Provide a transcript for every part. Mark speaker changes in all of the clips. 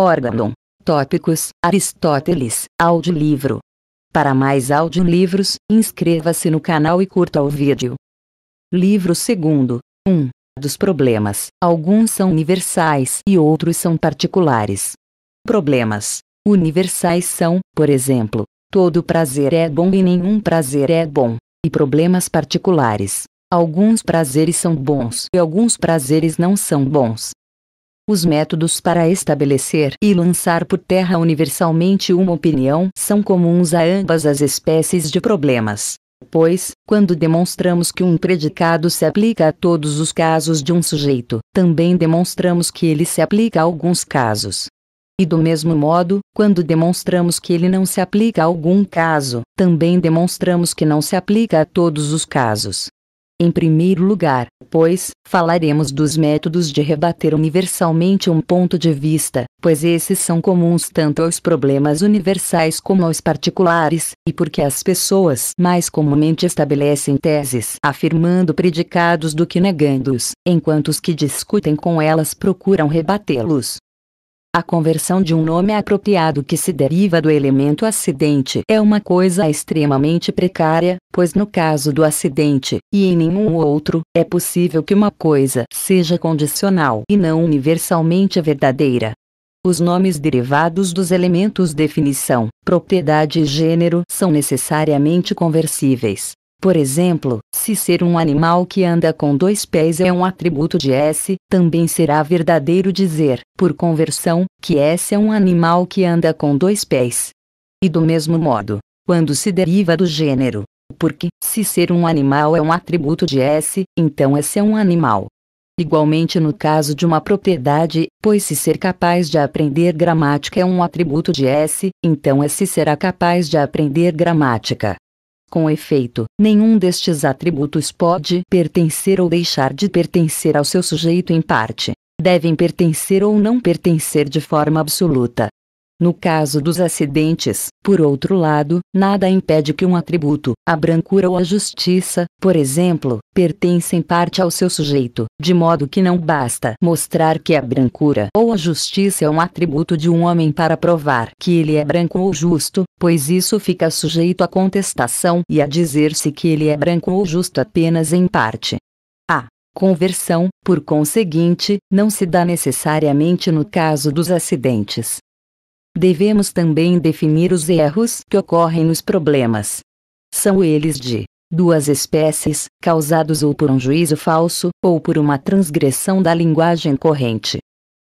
Speaker 1: Órgão. Tópicos, Aristóteles, audiolivro. Para mais audiolivros, inscreva-se no canal e curta o vídeo. Livro segundo. 1. Dos problemas. Alguns são universais e outros são particulares. Problemas. Universais são, por exemplo, todo prazer é bom e nenhum prazer é bom. E problemas particulares. Alguns prazeres são bons e alguns prazeres não são bons. Os métodos para estabelecer e lançar por terra universalmente uma opinião são comuns a ambas as espécies de problemas. Pois, quando demonstramos que um predicado se aplica a todos os casos de um sujeito, também demonstramos que ele se aplica a alguns casos. E do mesmo modo, quando demonstramos que ele não se aplica a algum caso, também demonstramos que não se aplica a todos os casos. Em primeiro lugar, pois, falaremos dos métodos de rebater universalmente um ponto de vista, pois esses são comuns tanto aos problemas universais como aos particulares, e porque as pessoas mais comumente estabelecem teses afirmando predicados do que negando-os, enquanto os que discutem com elas procuram rebatê-los. A conversão de um nome apropriado que se deriva do elemento acidente é uma coisa extremamente precária, pois no caso do acidente, e em nenhum outro, é possível que uma coisa seja condicional e não universalmente verdadeira. Os nomes derivados dos elementos definição, propriedade e gênero são necessariamente conversíveis. Por exemplo, se ser um animal que anda com dois pés é um atributo de S, também será verdadeiro dizer, por conversão, que S é um animal que anda com dois pés. E do mesmo modo, quando se deriva do gênero, porque, se ser um animal é um atributo de S, então S é um animal. Igualmente no caso de uma propriedade, pois se ser capaz de aprender gramática é um atributo de S, então S será capaz de aprender gramática. Com efeito, nenhum destes atributos pode pertencer ou deixar de pertencer ao seu sujeito em parte. Devem pertencer ou não pertencer de forma absoluta. No caso dos acidentes, por outro lado, nada impede que um atributo, a brancura ou a justiça, por exemplo, pertence em parte ao seu sujeito, de modo que não basta mostrar que a brancura ou a justiça é um atributo de um homem para provar que ele é branco ou justo, pois isso fica sujeito à contestação e a dizer-se que ele é branco ou justo apenas em parte. A conversão, por conseguinte, não se dá necessariamente no caso dos acidentes. Devemos também definir os erros que ocorrem nos problemas. São eles de duas espécies, causados ou por um juízo falso, ou por uma transgressão da linguagem corrente.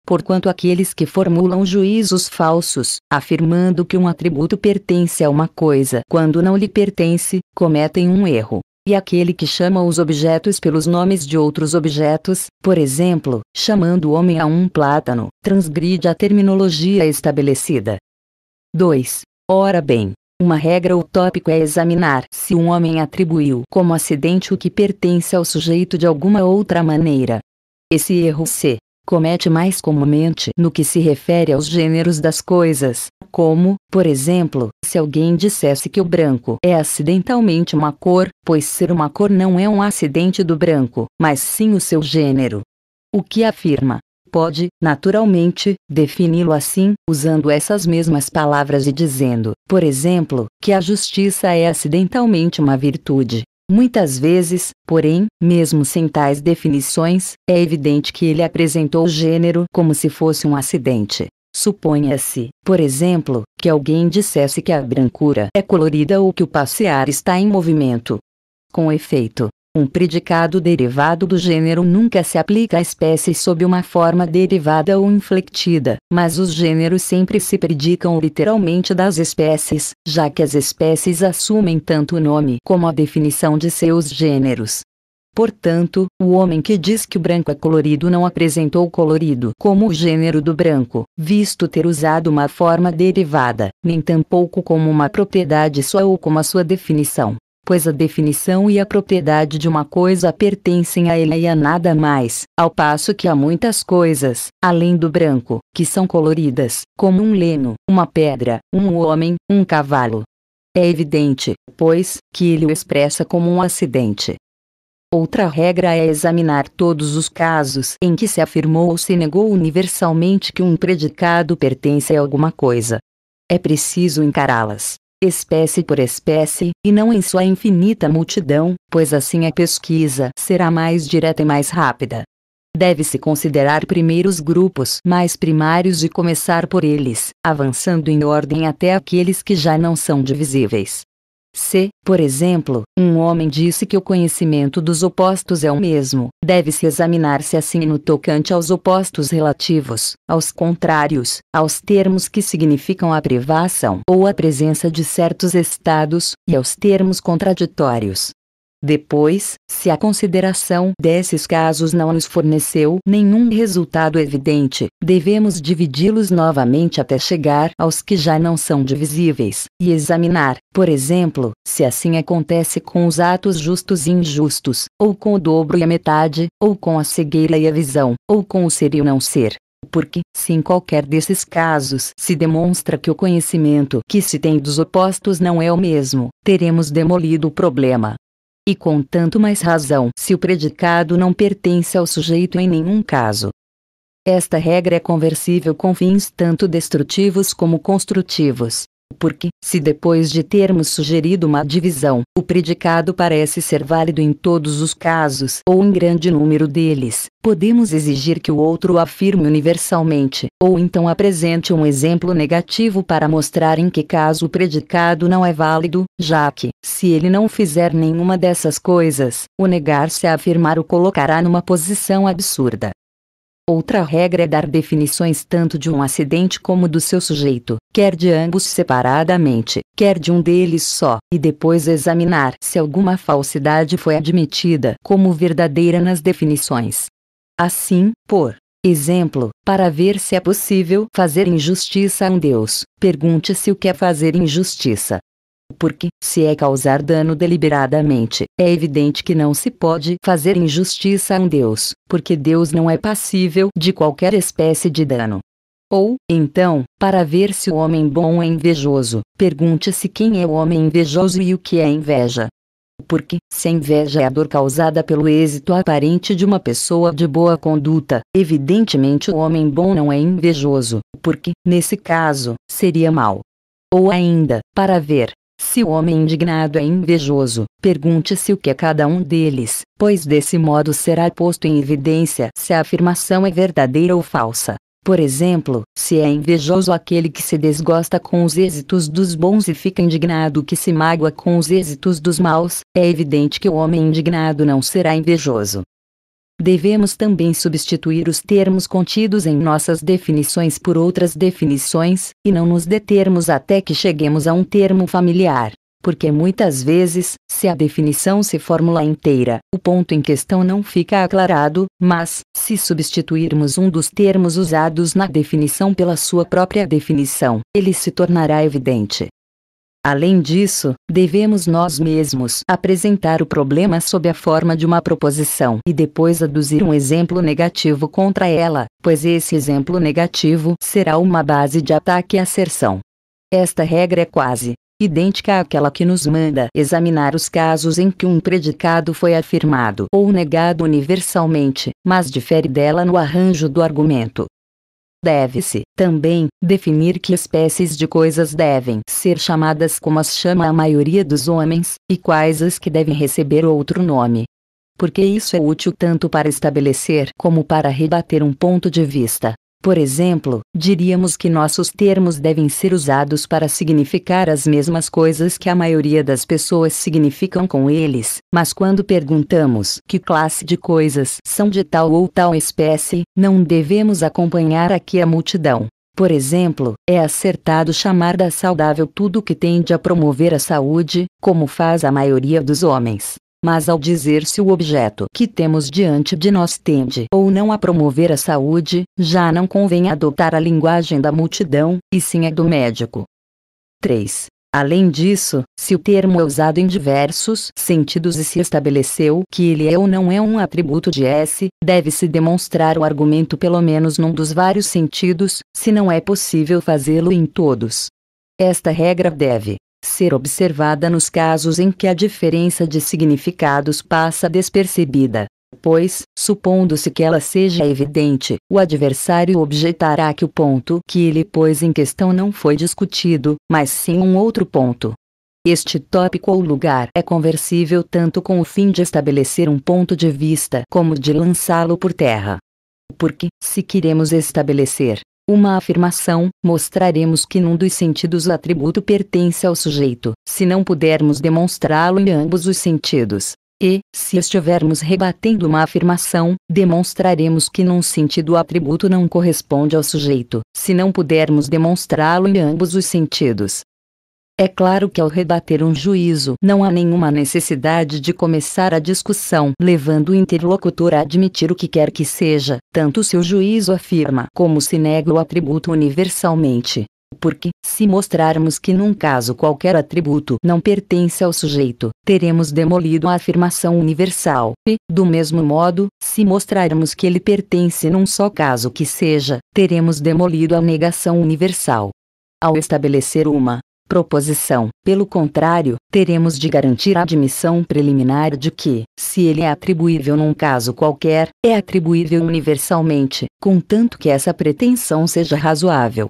Speaker 1: Porquanto aqueles que formulam juízos falsos, afirmando que um atributo pertence a uma coisa quando não lhe pertence, cometem um erro e aquele que chama os objetos pelos nomes de outros objetos, por exemplo, chamando o homem a um plátano, transgride a terminologia estabelecida. 2. Ora bem, uma regra utópica é examinar se um homem atribuiu como acidente o que pertence ao sujeito de alguma outra maneira. Esse erro se comete mais comumente no que se refere aos gêneros das coisas, como, por exemplo, se alguém dissesse que o branco é acidentalmente uma cor, pois ser uma cor não é um acidente do branco, mas sim o seu gênero. O que afirma pode, naturalmente, defini-lo assim, usando essas mesmas palavras e dizendo, por exemplo, que a justiça é acidentalmente uma virtude, Muitas vezes, porém, mesmo sem tais definições, é evidente que ele apresentou o gênero como se fosse um acidente. Suponha-se, por exemplo, que alguém dissesse que a brancura é colorida ou que o passear está em movimento. Com efeito, um predicado derivado do gênero nunca se aplica à espécie sob uma forma derivada ou inflectida, mas os gêneros sempre se predicam literalmente das espécies, já que as espécies assumem tanto o nome como a definição de seus gêneros. Portanto, o homem que diz que o branco é colorido não apresentou colorido como o gênero do branco, visto ter usado uma forma derivada, nem tampouco como uma propriedade só ou como a sua definição pois a definição e a propriedade de uma coisa pertencem a ele e a nada mais, ao passo que há muitas coisas, além do branco, que são coloridas, como um leno, uma pedra, um homem, um cavalo. É evidente, pois, que ele o expressa como um acidente. Outra regra é examinar todos os casos em que se afirmou ou se negou universalmente que um predicado pertence a alguma coisa. É preciso encará-las, espécie por espécie, e não em sua infinita multidão, pois assim a pesquisa será mais direta e mais rápida. Deve-se considerar primeiro os grupos mais primários e começar por eles, avançando em ordem até aqueles que já não são divisíveis. Se, por exemplo, um homem disse que o conhecimento dos opostos é o mesmo, deve-se examinar se assim no tocante aos opostos relativos, aos contrários, aos termos que significam a privação ou a presença de certos estados, e aos termos contraditórios, depois, se a consideração desses casos não nos forneceu nenhum resultado evidente, devemos dividi-los novamente até chegar aos que já não são divisíveis, e examinar, por exemplo, se assim acontece com os atos justos e injustos, ou com o dobro e a metade, ou com a cegueira e a visão, ou com o ser e o não ser porque, se em qualquer desses casos se demonstra que o conhecimento que se tem dos opostos não é o mesmo, teremos demolido o problema. E com tanto mais razão se o predicado não pertence ao sujeito em nenhum caso. Esta regra é conversível com fins tanto destrutivos como construtivos. Porque, se depois de termos sugerido uma divisão, o predicado parece ser válido em todos os casos ou em grande número deles, podemos exigir que o outro o afirme universalmente, ou então apresente um exemplo negativo para mostrar em que caso o predicado não é válido, já que, se ele não fizer nenhuma dessas coisas, o negar-se a afirmar o colocará numa posição absurda. Outra regra é dar definições tanto de um acidente como do seu sujeito, quer de ambos separadamente, quer de um deles só, e depois examinar se alguma falsidade foi admitida como verdadeira nas definições. Assim, por exemplo, para ver se é possível fazer injustiça a um Deus, pergunte-se o que é fazer injustiça. Porque, se é causar dano deliberadamente, é evidente que não se pode fazer injustiça a um Deus, porque Deus não é passível de qualquer espécie de dano. Ou, então, para ver se o homem bom é invejoso, pergunte-se quem é o homem invejoso e o que é inveja. Porque, se a inveja é a dor causada pelo êxito aparente de uma pessoa de boa conduta, evidentemente o homem bom não é invejoso, porque, nesse caso, seria mal. Ou ainda, para ver se o homem indignado é invejoso, pergunte-se o que é cada um deles, pois desse modo será posto em evidência se a afirmação é verdadeira ou falsa. Por exemplo, se é invejoso aquele que se desgosta com os êxitos dos bons e fica indignado que se mágoa com os êxitos dos maus, é evidente que o homem indignado não será invejoso. Devemos também substituir os termos contidos em nossas definições por outras definições, e não nos determos até que cheguemos a um termo familiar. Porque muitas vezes, se a definição se formula inteira, o ponto em questão não fica aclarado, mas, se substituirmos um dos termos usados na definição pela sua própria definição, ele se tornará evidente. Além disso, devemos nós mesmos apresentar o problema sob a forma de uma proposição e depois aduzir um exemplo negativo contra ela, pois esse exemplo negativo será uma base de ataque e asserção. Esta regra é quase idêntica àquela que nos manda examinar os casos em que um predicado foi afirmado ou negado universalmente, mas difere dela no arranjo do argumento. Deve-se, também, definir que espécies de coisas devem ser chamadas como as chama a maioria dos homens, e quais as que devem receber outro nome. Porque isso é útil tanto para estabelecer como para rebater um ponto de vista. Por exemplo, diríamos que nossos termos devem ser usados para significar as mesmas coisas que a maioria das pessoas significam com eles, mas quando perguntamos que classe de coisas são de tal ou tal espécie, não devemos acompanhar aqui a multidão. Por exemplo, é acertado chamar da saudável tudo que tende a promover a saúde, como faz a maioria dos homens mas ao dizer-se o objeto que temos diante de nós tende ou não a promover a saúde, já não convém adotar a linguagem da multidão, e sim a do médico. 3. Além disso, se o termo é usado em diversos sentidos e se estabeleceu que ele é ou não é um atributo de S, deve-se demonstrar o argumento pelo menos num dos vários sentidos, se não é possível fazê-lo em todos. Esta regra deve ser observada nos casos em que a diferença de significados passa despercebida. Pois, supondo-se que ela seja evidente, o adversário objetará que o ponto que ele pôs em questão não foi discutido, mas sim um outro ponto. Este tópico ou lugar é conversível tanto com o fim de estabelecer um ponto de vista como de lançá-lo por terra. Porque, se queremos estabelecer uma afirmação, mostraremos que num dos sentidos o atributo pertence ao sujeito, se não pudermos demonstrá-lo em ambos os sentidos. E, se estivermos rebatendo uma afirmação, demonstraremos que num sentido o atributo não corresponde ao sujeito, se não pudermos demonstrá-lo em ambos os sentidos. É claro que ao rebater um juízo não há nenhuma necessidade de começar a discussão levando o interlocutor a admitir o que quer que seja, tanto se o juízo afirma como se nega o atributo universalmente. Porque, se mostrarmos que num caso qualquer atributo não pertence ao sujeito, teremos demolido a afirmação universal, e, do mesmo modo, se mostrarmos que ele pertence num só caso que seja, teremos demolido a negação universal. Ao estabelecer uma proposição. Pelo contrário, teremos de garantir a admissão preliminar de que, se ele é atribuível num caso qualquer, é atribuível universalmente, contanto que essa pretensão seja razoável.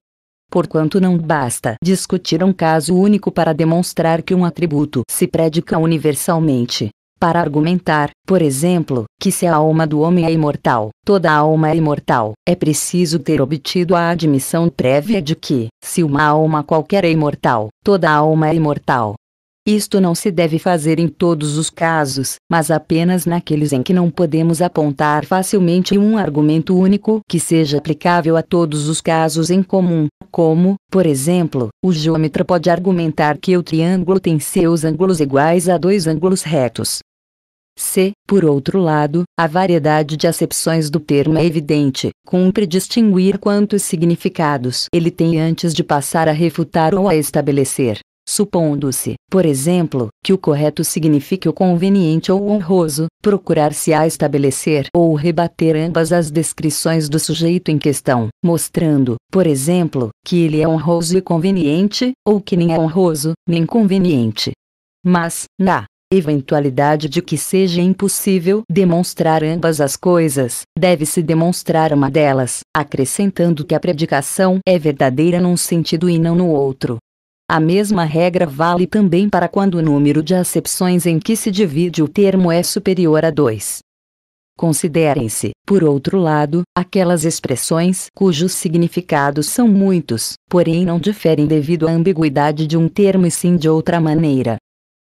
Speaker 1: Porquanto não basta discutir um caso único para demonstrar que um atributo se predica universalmente, para argumentar, por exemplo, que se a alma do homem é imortal, toda alma é imortal, é preciso ter obtido a admissão prévia de que, se uma alma qualquer é imortal, toda alma é imortal. Isto não se deve fazer em todos os casos, mas apenas naqueles em que não podemos apontar facilmente um argumento único que seja aplicável a todos os casos em comum, como, por exemplo, o geômetra pode argumentar que o triângulo tem seus ângulos iguais a dois ângulos retos, se, por outro lado, a variedade de acepções do termo é evidente, cumpre distinguir quantos significados ele tem antes de passar a refutar ou a estabelecer. Supondo-se, por exemplo, que o correto signifique o conveniente ou honroso, procurar-se-á estabelecer ou rebater ambas as descrições do sujeito em questão, mostrando, por exemplo, que ele é honroso e conveniente, ou que nem é honroso, nem conveniente. Mas, na eventualidade de que seja impossível demonstrar ambas as coisas, deve-se demonstrar uma delas, acrescentando que a predicação é verdadeira num sentido e não no outro. A mesma regra vale também para quando o número de acepções em que se divide o termo é superior a 2. Considerem-se, por outro lado, aquelas expressões cujos significados são muitos, porém não diferem devido à ambiguidade de um termo e sim de outra maneira.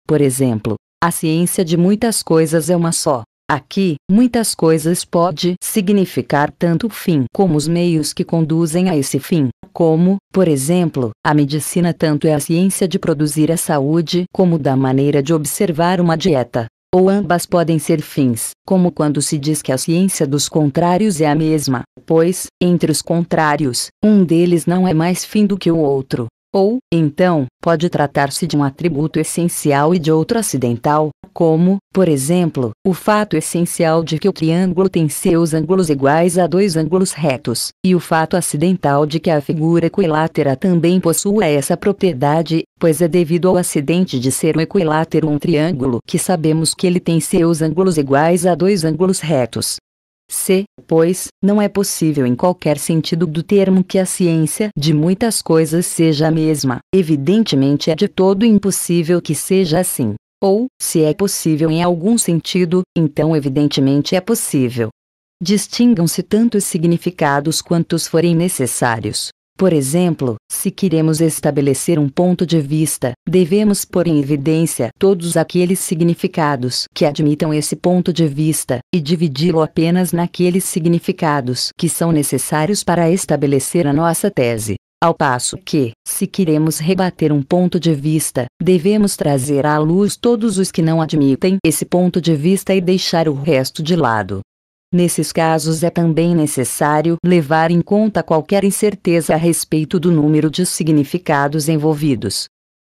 Speaker 1: Por exemplo, a ciência de muitas coisas é uma só. Aqui, muitas coisas pode significar tanto o fim como os meios que conduzem a esse fim, como, por exemplo, a medicina tanto é a ciência de produzir a saúde como da maneira de observar uma dieta. Ou ambas podem ser fins, como quando se diz que a ciência dos contrários é a mesma, pois, entre os contrários, um deles não é mais fim do que o outro. Ou, então, pode tratar-se de um atributo essencial e de outro acidental, como, por exemplo, o fato essencial de que o triângulo tem seus ângulos iguais a dois ângulos retos, e o fato acidental de que a figura equilátera também possua essa propriedade, pois é devido ao acidente de ser um equilátero um triângulo que sabemos que ele tem seus ângulos iguais a dois ângulos retos. Se, pois, não é possível em qualquer sentido do termo que a ciência de muitas coisas seja a mesma, evidentemente é de todo impossível que seja assim. Ou, se é possível em algum sentido, então evidentemente é possível. Distingam-se tantos significados quantos forem necessários. Por exemplo, se queremos estabelecer um ponto de vista, devemos pôr em evidência todos aqueles significados que admitam esse ponto de vista, e dividi-lo apenas naqueles significados que são necessários para estabelecer a nossa tese. Ao passo que, se queremos rebater um ponto de vista, devemos trazer à luz todos os que não admitem esse ponto de vista e deixar o resto de lado. Nesses casos é também necessário levar em conta qualquer incerteza a respeito do número de significados envolvidos.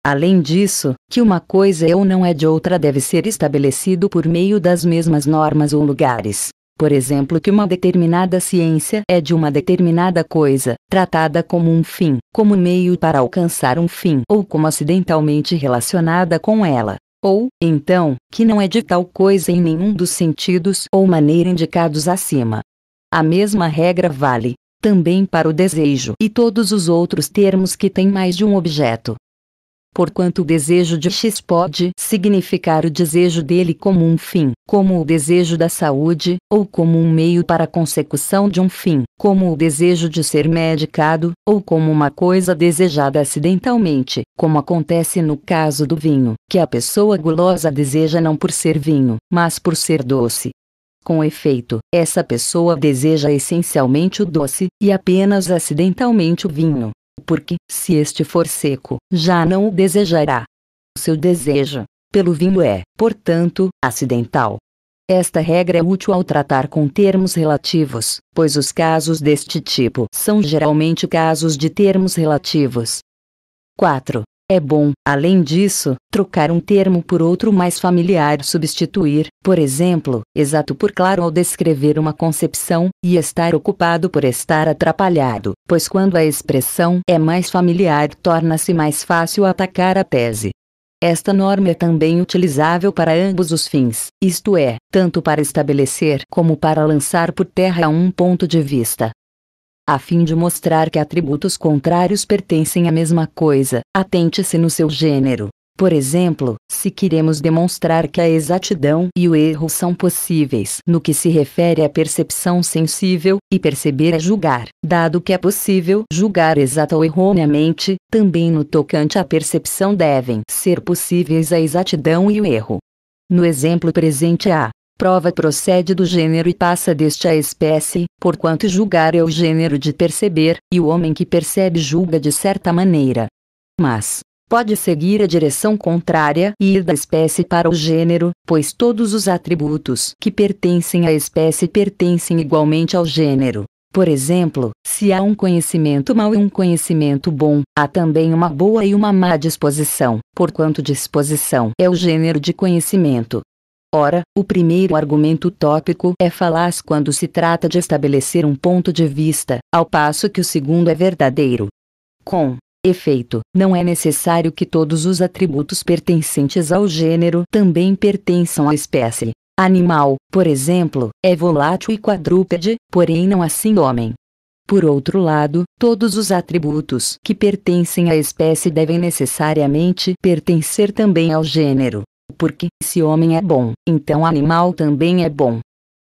Speaker 1: Além disso, que uma coisa é ou não é de outra deve ser estabelecido por meio das mesmas normas ou lugares. por exemplo, que uma determinada ciência é de uma determinada coisa, tratada como um fim, como meio para alcançar um fim, ou como acidentalmente relacionada com ela. Ou, então, que não é de tal coisa em nenhum dos sentidos ou maneira indicados acima. A mesma regra vale também para o desejo e todos os outros termos que têm mais de um objeto porquanto o desejo de X pode significar o desejo dele como um fim, como o desejo da saúde, ou como um meio para a consecução de um fim, como o desejo de ser medicado, ou como uma coisa desejada acidentalmente, como acontece no caso do vinho, que a pessoa gulosa deseja não por ser vinho, mas por ser doce. Com efeito, essa pessoa deseja essencialmente o doce, e apenas acidentalmente o vinho porque, se este for seco, já não o desejará. Seu desejo pelo vinho é, portanto, acidental. Esta regra é útil ao tratar com termos relativos, pois os casos deste tipo são geralmente casos de termos relativos. 4. É bom, além disso, trocar um termo por outro mais familiar, substituir, por exemplo, exato por claro ao descrever uma concepção, e estar ocupado por estar atrapalhado, pois quando a expressão é mais familiar torna-se mais fácil atacar a tese. Esta norma é também utilizável para ambos os fins, isto é, tanto para estabelecer como para lançar por terra um ponto de vista a fim de mostrar que atributos contrários pertencem à mesma coisa, atente-se no seu gênero. Por exemplo, se queremos demonstrar que a exatidão e o erro são possíveis no que se refere à percepção sensível, e perceber é julgar, dado que é possível julgar exata ou erroneamente, também no tocante à percepção devem ser possíveis a exatidão e o erro. No exemplo presente há prova procede do gênero e passa deste à espécie, porquanto julgar é o gênero de perceber, e o homem que percebe julga de certa maneira. Mas, pode seguir a direção contrária e ir da espécie para o gênero, pois todos os atributos que pertencem à espécie pertencem igualmente ao gênero. Por exemplo, se há um conhecimento mau e um conhecimento bom, há também uma boa e uma má disposição, porquanto disposição é o gênero de conhecimento. Ora, o primeiro argumento tópico é falaz quando se trata de estabelecer um ponto de vista, ao passo que o segundo é verdadeiro. Com efeito, não é necessário que todos os atributos pertencentes ao gênero também pertençam à espécie. Animal, por exemplo, é volátil e quadrúpede, porém não assim homem. Por outro lado, todos os atributos que pertencem à espécie devem necessariamente pertencer também ao gênero porque, se homem é bom, então animal também é bom.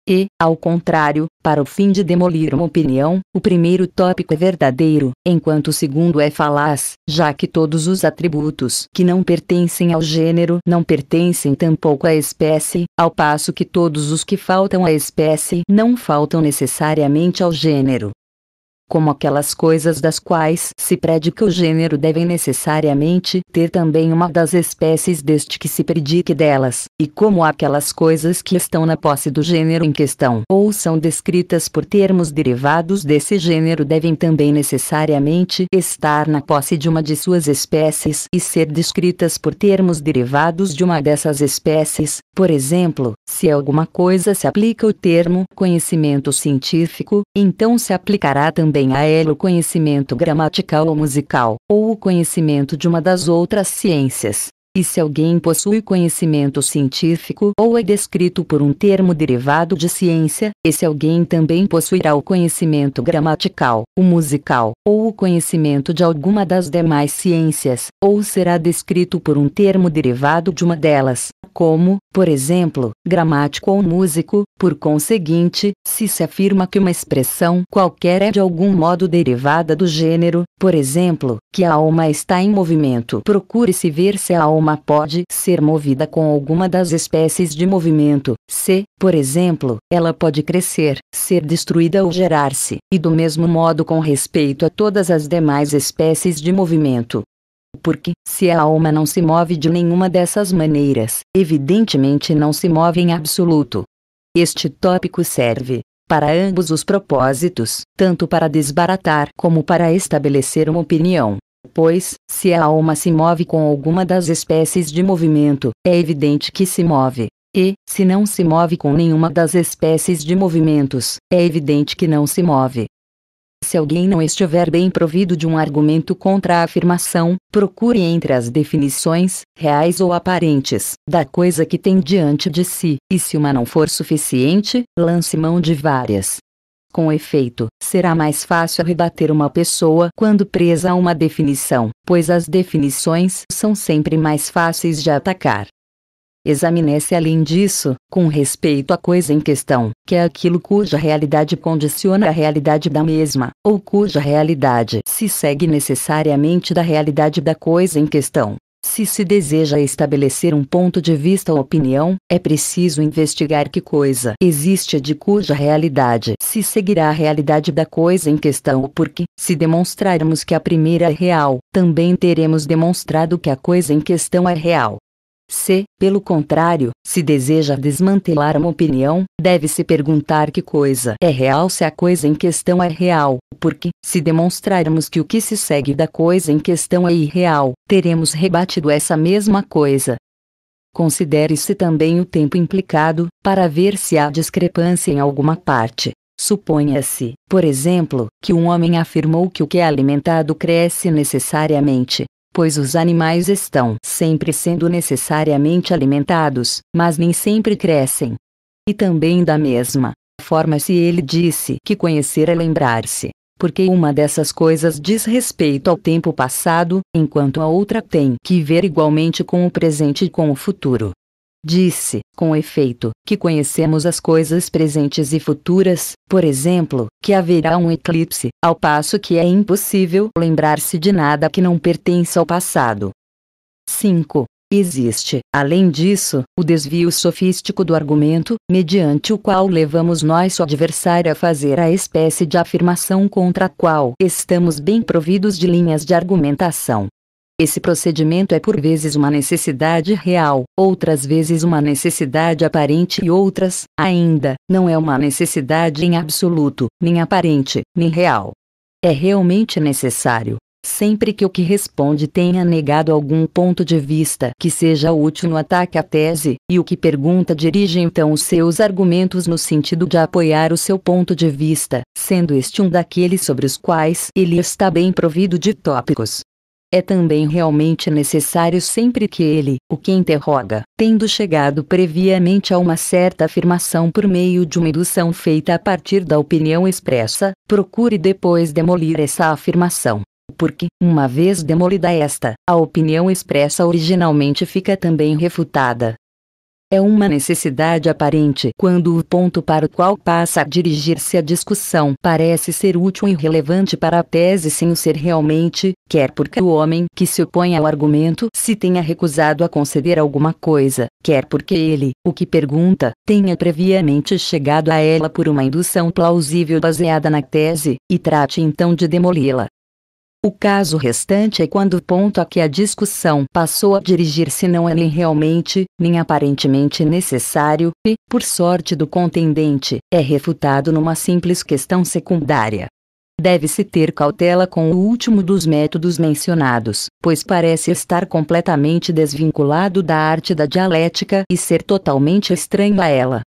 Speaker 1: E, ao contrário, para o fim de demolir uma opinião, o primeiro tópico é verdadeiro, enquanto o segundo é falaz, já que todos os atributos que não pertencem ao gênero não pertencem tampouco à espécie, ao passo que todos os que faltam à espécie não faltam necessariamente ao gênero como aquelas coisas das quais se predica o gênero devem necessariamente ter também uma das espécies deste que se predique delas, e como aquelas coisas que estão na posse do gênero em questão ou são descritas por termos derivados desse gênero devem também necessariamente estar na posse de uma de suas espécies e ser descritas por termos derivados de uma dessas espécies, por exemplo, se alguma coisa se aplica o termo conhecimento científico, então se aplicará também a ela o conhecimento gramatical ou musical, ou o conhecimento de uma das outras ciências. E se alguém possui conhecimento científico ou é descrito por um termo derivado de ciência, esse alguém também possuirá o conhecimento gramatical, o musical, ou o conhecimento de alguma das demais ciências, ou será descrito por um termo derivado de uma delas, como, por exemplo, gramático ou músico, por conseguinte, se se afirma que uma expressão qualquer é de algum modo derivada do gênero, por exemplo, que a alma está em movimento, procure-se ver se a alma pode ser movida com alguma das espécies de movimento, se, por exemplo, ela pode crescer, ser destruída ou gerar-se, e do mesmo modo com respeito a todas as demais espécies de movimento. Porque, se a alma não se move de nenhuma dessas maneiras, evidentemente não se move em absoluto. Este tópico serve, para ambos os propósitos, tanto para desbaratar como para estabelecer uma opinião. Pois, se a alma se move com alguma das espécies de movimento, é evidente que se move. E, se não se move com nenhuma das espécies de movimentos, é evidente que não se move. Se alguém não estiver bem provido de um argumento contra a afirmação, procure entre as definições, reais ou aparentes, da coisa que tem diante de si, e se uma não for suficiente, lance mão de várias. Com efeito, será mais fácil rebater uma pessoa quando presa a uma definição, pois as definições são sempre mais fáceis de atacar. Examine-se além disso, com respeito à coisa em questão, que é aquilo cuja realidade condiciona a realidade da mesma, ou cuja realidade se segue necessariamente da realidade da coisa em questão. Se se deseja estabelecer um ponto de vista ou opinião, é preciso investigar que coisa existe de cuja realidade se seguirá a realidade da coisa em questão, porque, se demonstrarmos que a primeira é real, também teremos demonstrado que a coisa em questão é real. Se, pelo contrário, se deseja desmantelar uma opinião, deve-se perguntar que coisa é real se a coisa em questão é real, porque, se demonstrarmos que o que se segue da coisa em questão é irreal, teremos rebatido essa mesma coisa. Considere-se também o tempo implicado, para ver se há discrepância em alguma parte. Suponha-se, por exemplo, que um homem afirmou que o que é alimentado cresce necessariamente, pois os animais estão sempre sendo necessariamente alimentados, mas nem sempre crescem. E também da mesma forma se ele disse que conhecer é lembrar-se, porque uma dessas coisas diz respeito ao tempo passado, enquanto a outra tem que ver igualmente com o presente e com o futuro. Disse, com efeito, que conhecemos as coisas presentes e futuras, por exemplo, que haverá um eclipse, ao passo que é impossível lembrar-se de nada que não pertence ao passado. 5. Existe, além disso, o desvio sofístico do argumento, mediante o qual levamos nosso adversário a fazer a espécie de afirmação contra a qual estamos bem providos de linhas de argumentação. Esse procedimento é por vezes uma necessidade real, outras vezes uma necessidade aparente e outras, ainda, não é uma necessidade em absoluto, nem aparente, nem real. É realmente necessário, sempre que o que responde tenha negado algum ponto de vista que seja útil no ataque à tese, e o que pergunta dirige então os seus argumentos no sentido de apoiar o seu ponto de vista, sendo este um daqueles sobre os quais ele está bem provido de tópicos é também realmente necessário sempre que ele, o que interroga, tendo chegado previamente a uma certa afirmação por meio de uma indução feita a partir da opinião expressa, procure depois demolir essa afirmação. Porque, uma vez demolida esta, a opinião expressa originalmente fica também refutada, é uma necessidade aparente quando o ponto para o qual passa a dirigir-se a discussão parece ser útil e relevante para a tese sem o ser realmente, quer porque o homem que se opõe ao argumento se tenha recusado a conceder alguma coisa, quer porque ele, o que pergunta, tenha previamente chegado a ela por uma indução plausível baseada na tese, e trate então de demoli-la. O caso restante é quando o ponto a que a discussão passou a dirigir-se não é nem realmente, nem aparentemente necessário, e, por sorte do contendente, é refutado numa simples questão secundária. Deve-se ter cautela com o último dos métodos mencionados, pois parece estar completamente desvinculado da arte da dialética e ser totalmente estranho a ela.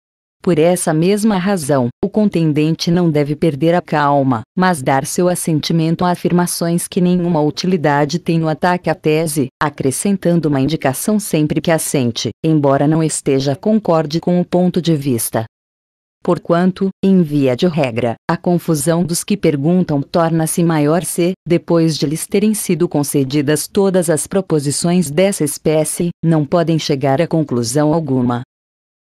Speaker 1: Por essa mesma razão, o contendente não deve perder a calma, mas dar seu assentimento a afirmações que nenhuma utilidade têm no ataque à tese, acrescentando uma indicação sempre que assente, embora não esteja concorde com o ponto de vista. Porquanto, em via de regra, a confusão dos que perguntam torna-se maior se, depois de lhes terem sido concedidas todas as proposições dessa espécie, não podem chegar a conclusão alguma.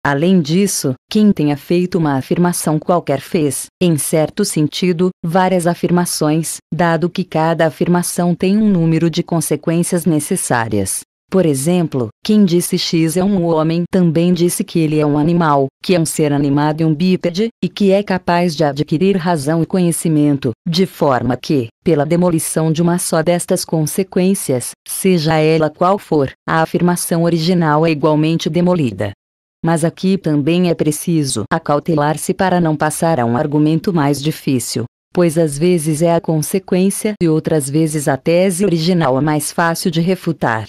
Speaker 1: Além disso, quem tenha feito uma afirmação qualquer fez, em certo sentido, várias afirmações, dado que cada afirmação tem um número de consequências necessárias. Por exemplo, quem disse X é um homem também disse que ele é um animal, que é um ser animado e um bípede, e que é capaz de adquirir razão e conhecimento, de forma que, pela demolição de uma só destas consequências, seja ela qual for, a afirmação original é igualmente demolida. Mas aqui também é preciso acautelar-se para não passar a um argumento mais difícil, pois às vezes é a consequência e outras vezes a tese original é mais fácil de refutar.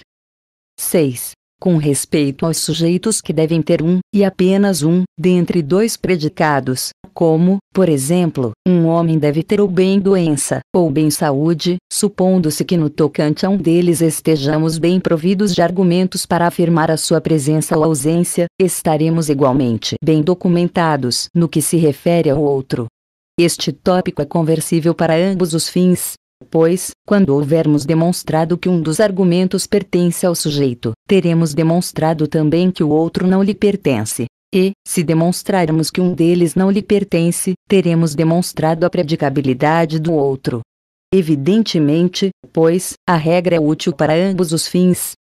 Speaker 1: 6. Com respeito aos sujeitos que devem ter um, e apenas um, dentre dois predicados, como, por exemplo, um homem deve ter ou bem doença, ou bem saúde, supondo-se que no tocante a um deles estejamos bem providos de argumentos para afirmar a sua presença ou ausência, estaremos igualmente bem documentados no que se refere ao outro. Este tópico é conversível para ambos os fins, Pois, quando houvermos demonstrado que um dos argumentos pertence ao sujeito, teremos demonstrado também que o outro não lhe pertence. E, se demonstrarmos que um deles não lhe pertence, teremos demonstrado a predicabilidade do outro. Evidentemente, pois, a regra é útil para ambos os fins,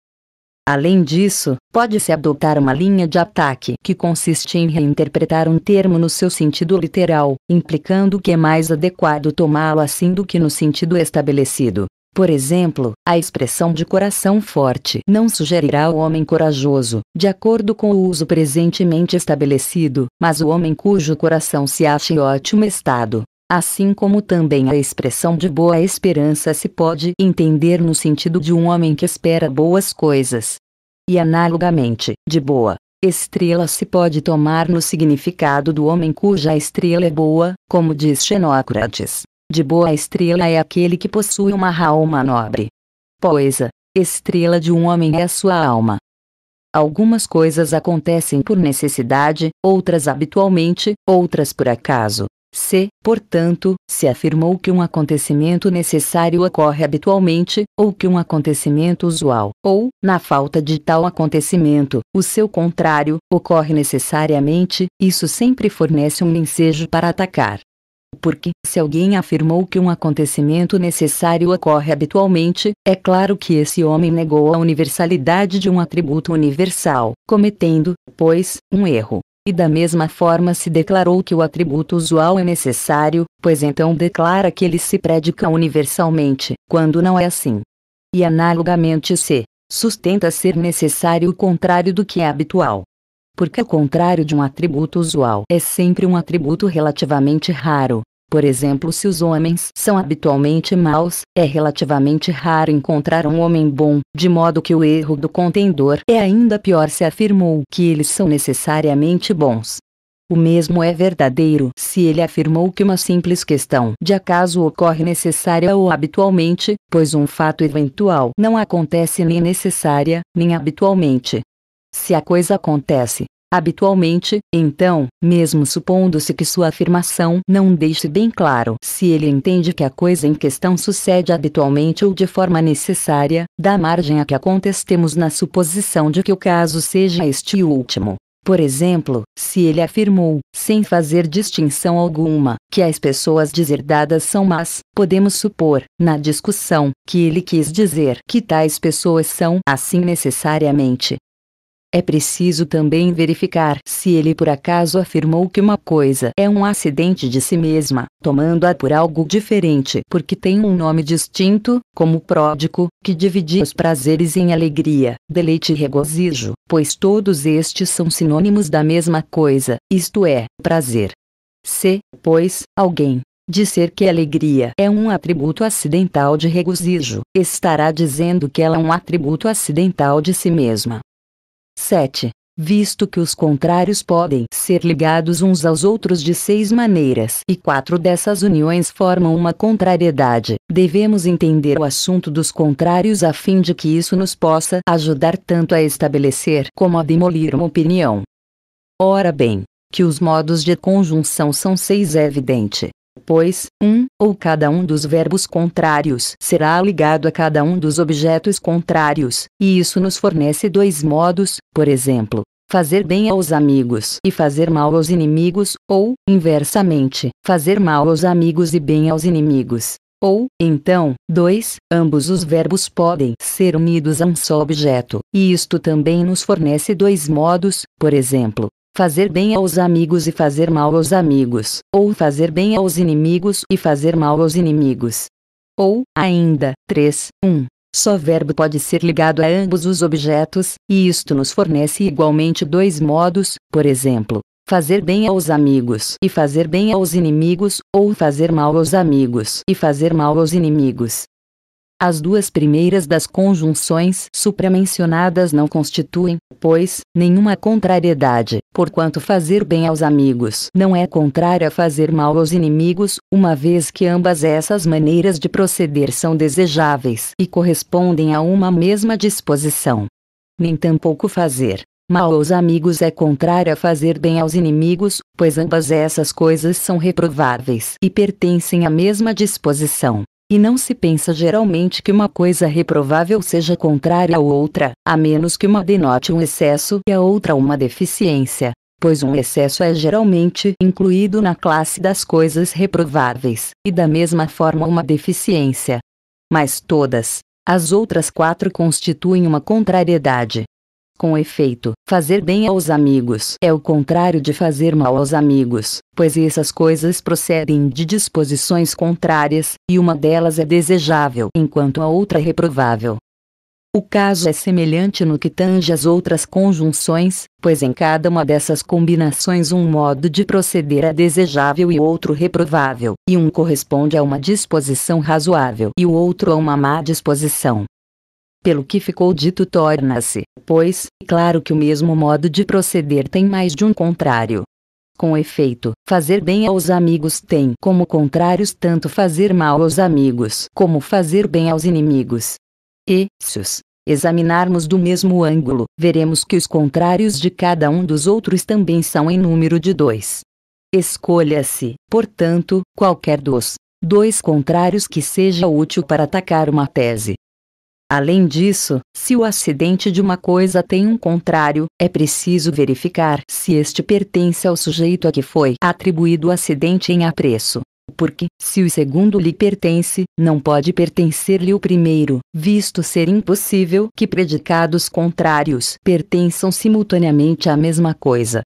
Speaker 1: Além disso, pode-se adotar uma linha de ataque que consiste em reinterpretar um termo no seu sentido literal, implicando que é mais adequado tomá-lo assim do que no sentido estabelecido. Por exemplo, a expressão de coração forte não sugerirá o homem corajoso, de acordo com o uso presentemente estabelecido, mas o homem cujo coração se acha em ótimo estado. Assim como também a expressão de boa esperança se pode entender no sentido de um homem que espera boas coisas. E analogamente, de boa estrela se pode tomar no significado do homem cuja estrela é boa, como diz Xenócrates. De boa estrela é aquele que possui uma alma nobre. Pois a estrela de um homem é a sua alma. Algumas coisas acontecem por necessidade, outras habitualmente, outras por acaso. Se, portanto, se afirmou que um acontecimento necessário ocorre habitualmente, ou que um acontecimento usual, ou, na falta de tal acontecimento, o seu contrário, ocorre necessariamente, isso sempre fornece um ensejo para atacar. Porque, se alguém afirmou que um acontecimento necessário ocorre habitualmente, é claro que esse homem negou a universalidade de um atributo universal, cometendo, pois, um erro. E da mesma forma se declarou que o atributo usual é necessário, pois então declara que ele se predica universalmente, quando não é assim. E analogamente se sustenta ser necessário o contrário do que é habitual. Porque o contrário de um atributo usual é sempre um atributo relativamente raro, por exemplo, se os homens são habitualmente maus, é relativamente raro encontrar um homem bom, de modo que o erro do contendor é ainda pior se afirmou que eles são necessariamente bons. O mesmo é verdadeiro se ele afirmou que uma simples questão de acaso ocorre necessária ou habitualmente, pois um fato eventual não acontece nem necessária, nem habitualmente. Se a coisa acontece, habitualmente, então, mesmo supondo-se que sua afirmação não deixe bem claro se ele entende que a coisa em questão sucede habitualmente ou de forma necessária, dá margem a que a contestemos na suposição de que o caso seja este último. Por exemplo, se ele afirmou, sem fazer distinção alguma, que as pessoas deserdadas são más, podemos supor, na discussão, que ele quis dizer que tais pessoas são assim necessariamente, é preciso também verificar se ele por acaso afirmou que uma coisa é um acidente de si mesma, tomando-a por algo diferente porque tem um nome distinto, como pródigo, que divide os prazeres em alegria, deleite e regozijo, pois todos estes são sinônimos da mesma coisa, isto é, prazer. Se, pois, alguém, Dizer que alegria é um atributo acidental de regozijo, estará dizendo que ela é um atributo acidental de si mesma. 7. Visto que os contrários podem ser ligados uns aos outros de seis maneiras e quatro dessas uniões formam uma contrariedade, devemos entender o assunto dos contrários a fim de que isso nos possa ajudar tanto a estabelecer como a demolir uma opinião. Ora bem, que os modos de conjunção são seis é evidente pois, um, ou cada um dos verbos contrários será ligado a cada um dos objetos contrários, e isso nos fornece dois modos, por exemplo, fazer bem aos amigos e fazer mal aos inimigos, ou, inversamente, fazer mal aos amigos e bem aos inimigos. Ou, então, dois, ambos os verbos podem ser unidos a um só objeto, e isto também nos fornece dois modos, por exemplo, fazer bem aos amigos e fazer mal aos amigos, ou fazer bem aos inimigos e fazer mal aos inimigos. Ou, ainda, 3, 1. Só verbo pode ser ligado a ambos os objetos, e isto nos fornece igualmente dois modos, por exemplo, fazer bem aos amigos e fazer bem aos inimigos, ou fazer mal aos amigos e fazer mal aos inimigos. As duas primeiras das conjunções supramencionadas não constituem, pois, nenhuma contrariedade, porquanto fazer bem aos amigos não é contrário a fazer mal aos inimigos, uma vez que ambas essas maneiras de proceder são desejáveis e correspondem a uma mesma disposição. Nem tampouco fazer mal aos amigos é contrário a fazer bem aos inimigos, pois ambas essas coisas são reprováveis e pertencem à mesma disposição. E não se pensa geralmente que uma coisa reprovável seja contrária à outra, a menos que uma denote um excesso e a outra uma deficiência, pois um excesso é geralmente incluído na classe das coisas reprováveis, e da mesma forma uma deficiência. Mas todas, as outras quatro constituem uma contrariedade. Com efeito, fazer bem aos amigos é o contrário de fazer mal aos amigos, pois essas coisas procedem de disposições contrárias, e uma delas é desejável enquanto a outra é reprovável. O caso é semelhante no que tange às outras conjunções, pois em cada uma dessas combinações um modo de proceder é desejável e outro reprovável, e um corresponde a uma disposição razoável e o outro a uma má disposição. Pelo que ficou dito torna-se, pois, claro que o mesmo modo de proceder tem mais de um contrário. Com efeito, fazer bem aos amigos tem como contrários tanto fazer mal aos amigos como fazer bem aos inimigos. E, se os examinarmos do mesmo ângulo, veremos que os contrários de cada um dos outros também são em número de dois. Escolha-se, portanto, qualquer dos dois contrários que seja útil para atacar uma tese. Além disso, se o acidente de uma coisa tem um contrário, é preciso verificar se este pertence ao sujeito a que foi atribuído o acidente em apreço. Porque, se o segundo lhe pertence, não pode pertencer-lhe o primeiro, visto ser impossível que predicados contrários pertençam simultaneamente à mesma coisa.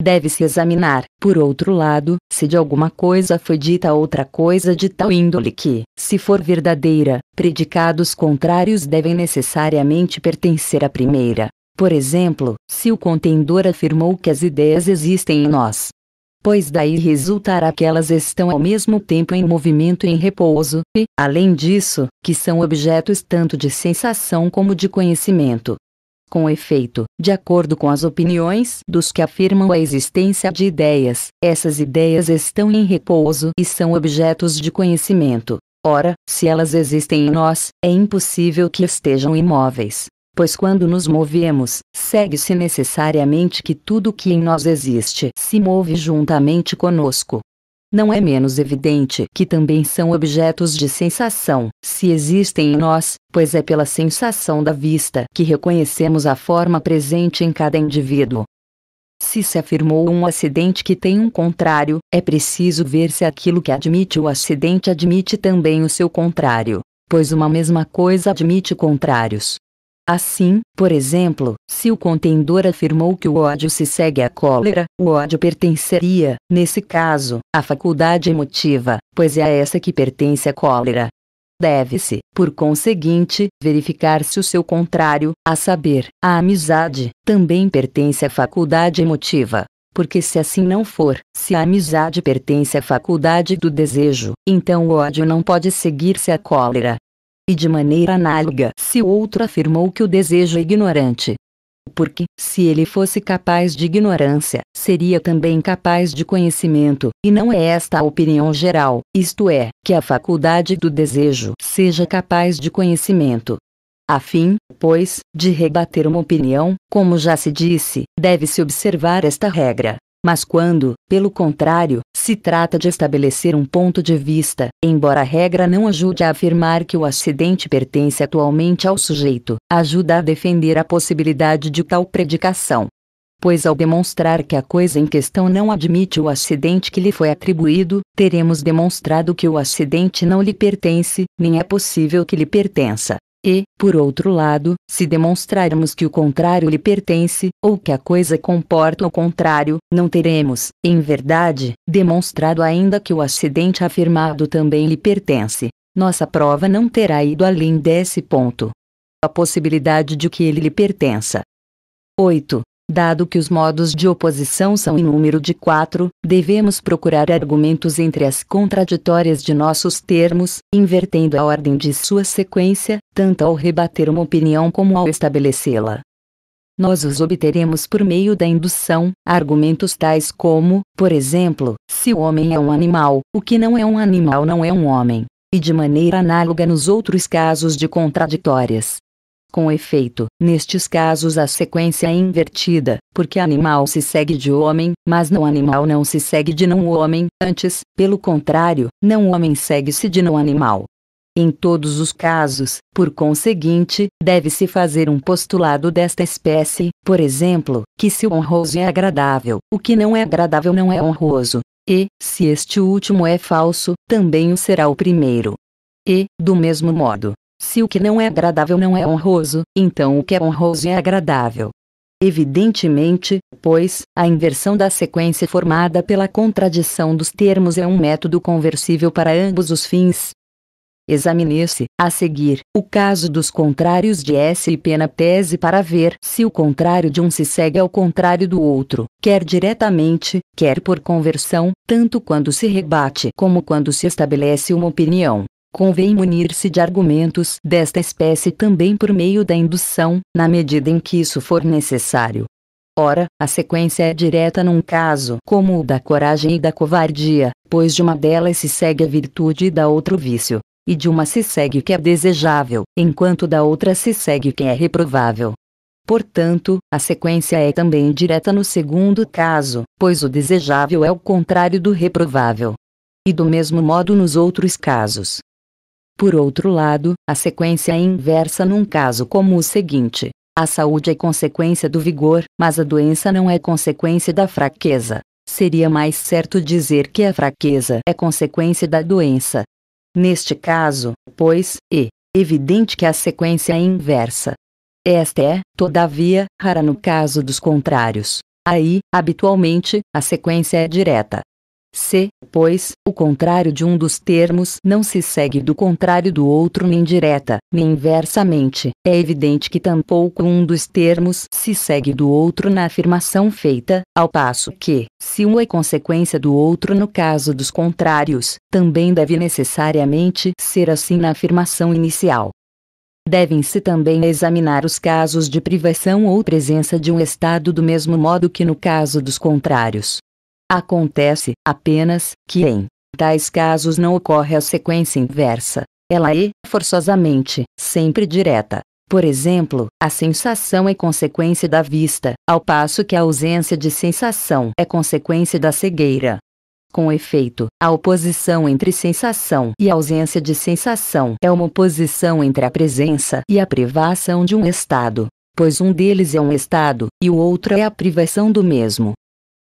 Speaker 1: Deve-se examinar, por outro lado, se de alguma coisa foi dita outra coisa de tal índole que, se for verdadeira, predicados contrários devem necessariamente pertencer à primeira. Por exemplo, se o contendor afirmou que as ideias existem em nós, pois daí resultará que elas estão ao mesmo tempo em movimento e em repouso, e, além disso, que são objetos tanto de sensação como de conhecimento. Com efeito, de acordo com as opiniões dos que afirmam a existência de ideias, essas ideias estão em repouso e são objetos de conhecimento. Ora, se elas existem em nós, é impossível que estejam imóveis. Pois quando nos movemos, segue-se necessariamente que tudo que em nós existe se move juntamente conosco não é menos evidente que também são objetos de sensação, se existem em nós, pois é pela sensação da vista que reconhecemos a forma presente em cada indivíduo. Se se afirmou um acidente que tem um contrário, é preciso ver se aquilo que admite o acidente admite também o seu contrário, pois uma mesma coisa admite contrários. Assim, por exemplo, se o contendor afirmou que o ódio se segue à cólera, o ódio pertenceria, nesse caso, à faculdade emotiva, pois é a essa que pertence a cólera. Deve-se, por conseguinte, verificar se o seu contrário, a saber, a amizade, também pertence à faculdade emotiva. Porque se assim não for, se a amizade pertence à faculdade do desejo, então o ódio não pode seguir-se à cólera, e de maneira análoga, se o outro afirmou que o desejo é ignorante. Porque, se ele fosse capaz de ignorância, seria também capaz de conhecimento, e não é esta a opinião geral, isto é, que a faculdade do desejo seja capaz de conhecimento. A fim, pois, de rebater uma opinião, como já se disse, deve-se observar esta regra. Mas quando, pelo contrário, se trata de estabelecer um ponto de vista, embora a regra não ajude a afirmar que o acidente pertence atualmente ao sujeito, ajuda a defender a possibilidade de tal predicação. Pois ao demonstrar que a coisa em questão não admite o acidente que lhe foi atribuído, teremos demonstrado que o acidente não lhe pertence, nem é possível que lhe pertença. E, por outro lado, se demonstrarmos que o contrário lhe pertence, ou que a coisa comporta o contrário, não teremos, em verdade, demonstrado ainda que o acidente afirmado também lhe pertence. Nossa prova não terá ido além desse ponto. A possibilidade de que ele lhe pertença. 8. Dado que os modos de oposição são em número de quatro, devemos procurar argumentos entre as contraditórias de nossos termos, invertendo a ordem de sua sequência, tanto ao rebater uma opinião como ao estabelecê-la. Nós os obteremos por meio da indução, argumentos tais como, por exemplo, se o homem é um animal, o que não é um animal não é um homem, e de maneira análoga nos outros casos de contraditórias. Com efeito, nestes casos a sequência é invertida, porque animal se segue de homem, mas não animal não se segue de não homem, antes, pelo contrário, não homem segue-se de não animal. Em todos os casos, por conseguinte, deve-se fazer um postulado desta espécie, por exemplo, que se o honroso é agradável, o que não é agradável não é honroso. E, se este último é falso, também o será o primeiro. E, do mesmo modo, se o que não é agradável não é honroso, então o que é honroso é agradável. Evidentemente, pois, a inversão da sequência formada pela contradição dos termos é um método conversível para ambos os fins. Examine-se, a seguir, o caso dos contrários de S e P na tese para ver se o contrário de um se segue ao contrário do outro, quer diretamente, quer por conversão, tanto quando se rebate como quando se estabelece uma opinião convém munir-se de argumentos desta espécie também por meio da indução, na medida em que isso for necessário. Ora, a sequência é direta num caso como o da coragem e da covardia, pois de uma delas se segue a virtude e da outra o vício, e de uma se segue o que é desejável, enquanto da outra se segue o que é reprovável. Portanto, a sequência é também direta no segundo caso, pois o desejável é o contrário do reprovável. E do mesmo modo nos outros casos. Por outro lado, a sequência é inversa num caso como o seguinte: a saúde é consequência do vigor, mas a doença não é consequência da fraqueza. Seria mais certo dizer que a fraqueza é consequência da doença. Neste caso, pois, é evidente que a sequência é inversa. Esta é, todavia, rara no caso dos contrários. Aí, habitualmente, a sequência é direta. Se, pois, o contrário de um dos termos não se segue do contrário do outro nem direta, nem inversamente, é evidente que tampouco um dos termos se segue do outro na afirmação feita, ao passo que, se um é consequência do outro no caso dos contrários, também deve necessariamente ser assim na afirmação inicial. Devem-se também examinar os casos de privação ou presença de um estado do mesmo modo que no caso dos contrários. Acontece, apenas, que em tais casos não ocorre a sequência inversa. Ela é, forçosamente, sempre direta. Por exemplo, a sensação é consequência da vista, ao passo que a ausência de sensação é consequência da cegueira. Com efeito, a oposição entre sensação e ausência de sensação é uma oposição entre a presença e a privação de um estado, pois um deles é um estado, e o outro é a privação do mesmo.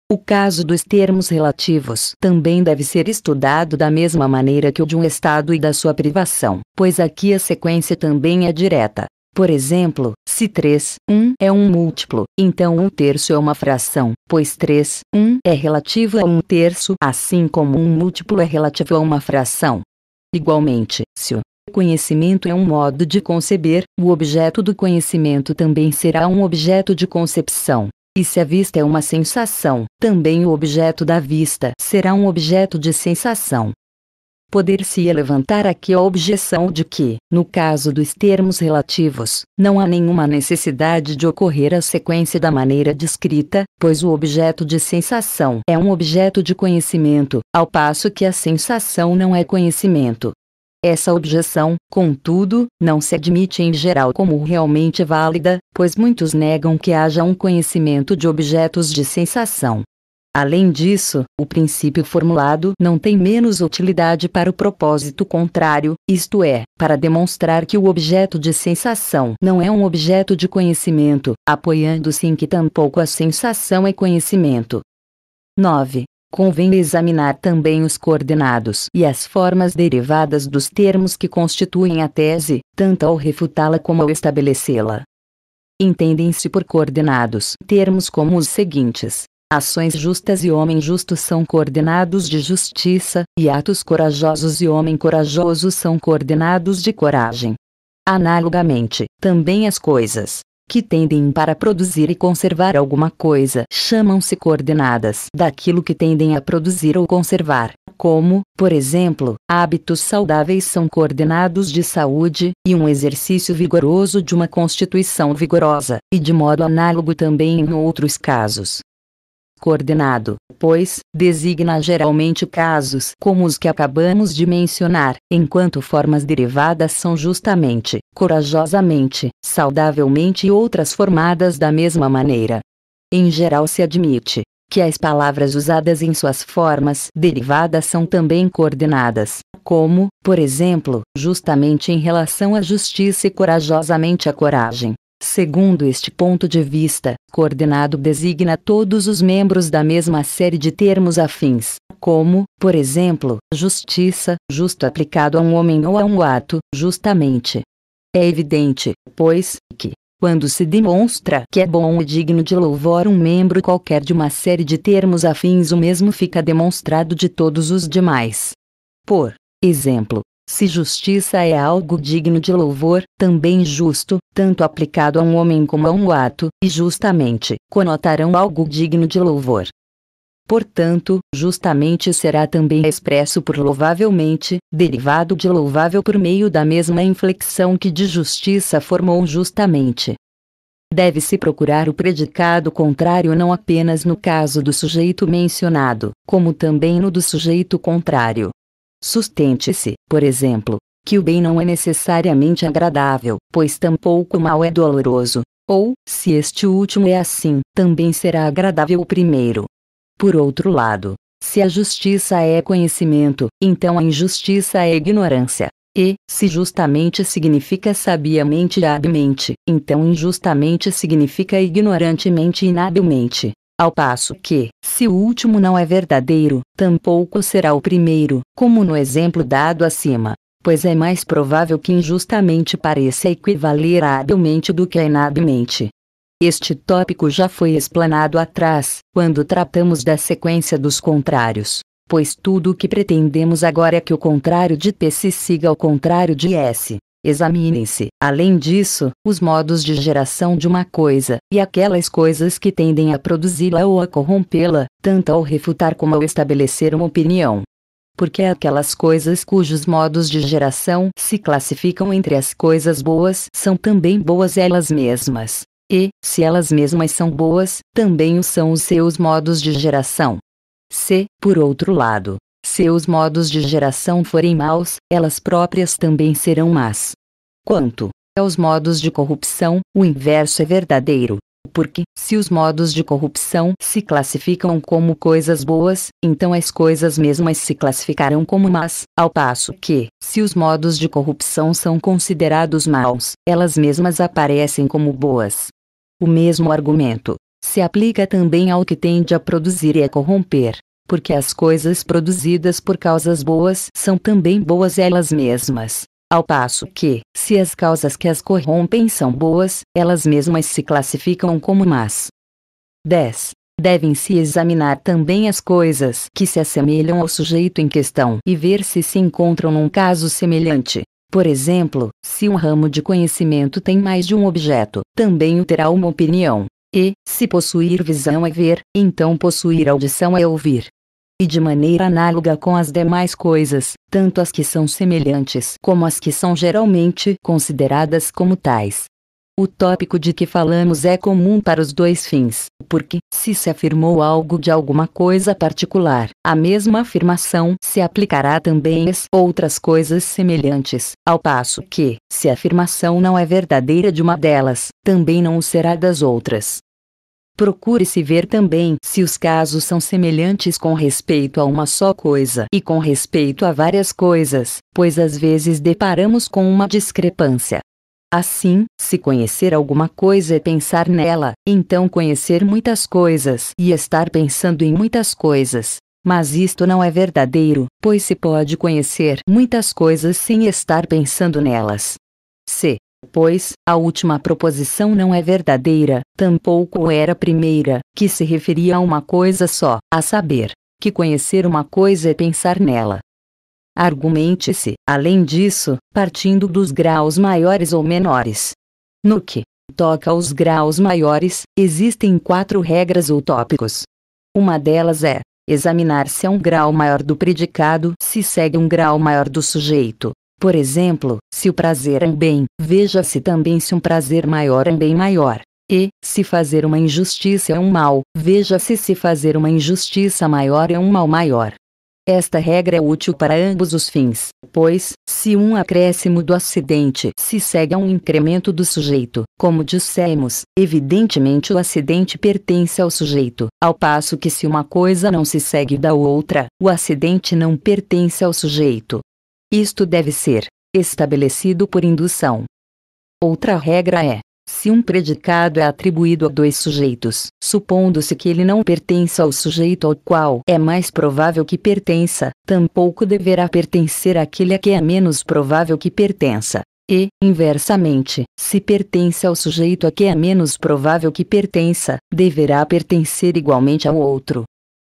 Speaker 1: O caso dos termos relativos também deve ser estudado da mesma maneira que o de um estado e da sua privação, pois aqui a sequência também é direta. Por exemplo, se 3, 1 é um múltiplo, então um terço é uma fração, pois 3, 1 é relativo a um terço, assim como um múltiplo é relativo a uma fração. Igualmente, se o conhecimento é um modo de conceber, o objeto do conhecimento também será um objeto de concepção. E se a vista é uma sensação, também o objeto da vista será um objeto de sensação. Poder-se-ia levantar aqui a objeção de que, no caso dos termos relativos, não há nenhuma necessidade de ocorrer a sequência da maneira descrita, pois o objeto de sensação é um objeto de conhecimento, ao passo que a sensação não é conhecimento. Essa objeção, contudo, não se admite em geral como realmente válida, pois muitos negam que haja um conhecimento de objetos de sensação. Além disso, o princípio formulado não tem menos utilidade para o propósito contrário, isto é, para demonstrar que o objeto de sensação não é um objeto de conhecimento, apoiando-se em que tampouco a sensação é conhecimento. 9 convém examinar também os coordenados e as formas derivadas dos termos que constituem a tese, tanto ao refutá-la como ao estabelecê-la. Entendem-se por coordenados termos como os seguintes: Ações justas e homem justo são coordenados de justiça, e atos corajosos e homem corajoso são coordenados de coragem. Analogamente, também as coisas, que tendem para produzir e conservar alguma coisa, chamam-se coordenadas daquilo que tendem a produzir ou conservar, como, por exemplo, hábitos saudáveis são coordenados de saúde, e um exercício vigoroso de uma constituição vigorosa, e de modo análogo também em outros casos. Coordenado, pois, designa geralmente casos como os que acabamos de mencionar, enquanto formas derivadas são justamente, corajosamente, saudavelmente e outras formadas da mesma maneira. Em geral se admite que as palavras usadas em suas formas derivadas são também coordenadas, como, por exemplo, justamente em relação à justiça e corajosamente à coragem. Segundo este ponto de vista, coordenado designa todos os membros da mesma série de termos afins, como, por exemplo, justiça, justo aplicado a um homem ou a um ato, justamente. É evidente, pois, que, quando se demonstra que é bom e digno de louvor um membro qualquer de uma série de termos afins, o mesmo fica demonstrado de todos os demais. Por exemplo, se justiça é algo digno de louvor, também justo, tanto aplicado a um homem como a um ato, e justamente, conotarão algo digno de louvor. Portanto, justamente será também expresso por louvavelmente, derivado de louvável por meio da mesma inflexão que de justiça formou justamente. Deve-se procurar o predicado contrário não apenas no caso do sujeito mencionado, como também no do sujeito contrário. Sustente-se, por exemplo, que o bem não é necessariamente agradável, pois tampouco o mal é doloroso. Ou, se este último é assim, também será agradável o primeiro. Por outro lado, se a justiça é conhecimento, então a injustiça é ignorância. E, se justamente significa sabiamente e habilmente, então injustamente significa ignorantemente e inabilmente. Ao passo que, se o último não é verdadeiro, tampouco será o primeiro, como no exemplo dado acima, pois é mais provável que injustamente pareça equivaler a habilmente do que a inabilmente. Este tópico já foi explanado atrás, quando tratamos da sequência dos contrários, pois tudo o que pretendemos agora é que o contrário de P se siga ao contrário de S. Examinem-se, além disso, os modos de geração de uma coisa, e aquelas coisas que tendem a produzi-la ou a corrompê-la, tanto ao refutar como ao estabelecer uma opinião. Porque aquelas coisas cujos modos de geração se classificam entre as coisas boas são também boas elas mesmas. E, se elas mesmas são boas, também o são os seus modos de geração. Se, por outro lado, seus modos de geração forem maus, elas próprias também serão más. Quanto aos modos de corrupção, o inverso é verdadeiro. Porque, se os modos de corrupção se classificam como coisas boas, então as coisas mesmas se classificarão como más, ao passo que, se os modos de corrupção são considerados maus, elas mesmas aparecem como boas. O mesmo argumento se aplica também ao que tende a produzir e a corromper porque as coisas produzidas por causas boas são também boas elas mesmas. Ao passo que, se as causas que as corrompem são boas, elas mesmas se classificam como más. 10. Devem-se examinar também as coisas que se assemelham ao sujeito em questão e ver se se encontram num caso semelhante. Por exemplo, se um ramo de conhecimento tem mais de um objeto, também o terá uma opinião. E, se possuir visão é ver, então possuir audição é ouvir e de maneira análoga com as demais coisas, tanto as que são semelhantes como as que são geralmente consideradas como tais. O tópico de que falamos é comum para os dois fins, porque, se se afirmou algo de alguma coisa particular, a mesma afirmação se aplicará também às outras coisas semelhantes, ao passo que, se a afirmação não é verdadeira de uma delas, também não o será das outras. Procure-se ver também se os casos são semelhantes com respeito a uma só coisa e com respeito a várias coisas, pois às vezes deparamos com uma discrepância. Assim, se conhecer alguma coisa é pensar nela, então conhecer muitas coisas e estar pensando em muitas coisas. Mas isto não é verdadeiro, pois se pode conhecer muitas coisas sem estar pensando nelas. C pois a última proposição não é verdadeira, tampouco era a primeira, que se referia a uma coisa só, a saber, que conhecer uma coisa é pensar nela. Argumente-se, além disso, partindo dos graus maiores ou menores. No que, toca aos graus maiores, existem quatro regras ou tópicos. Uma delas é examinar se é um grau maior do predicado se segue um grau maior do sujeito. Por exemplo, se o prazer é um bem, veja-se também se um prazer maior é um bem maior. E, se fazer uma injustiça é um mal, veja-se se fazer uma injustiça maior é um mal maior. Esta regra é útil para ambos os fins, pois, se um acréscimo do acidente se segue a um incremento do sujeito, como dissemos, evidentemente o acidente pertence ao sujeito, ao passo que se uma coisa não se segue da outra, o acidente não pertence ao sujeito. Isto deve ser estabelecido por indução. Outra regra é: se um predicado é atribuído a dois sujeitos, supondo-se que ele não pertença ao sujeito ao qual é mais provável que pertença, tampouco deverá pertencer àquele a que é menos provável que pertença. E, inversamente, se pertence ao sujeito a que é menos provável que pertença, deverá pertencer igualmente ao outro.